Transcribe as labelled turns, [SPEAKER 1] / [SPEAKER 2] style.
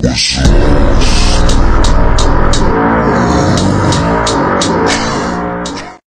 [SPEAKER 1] Os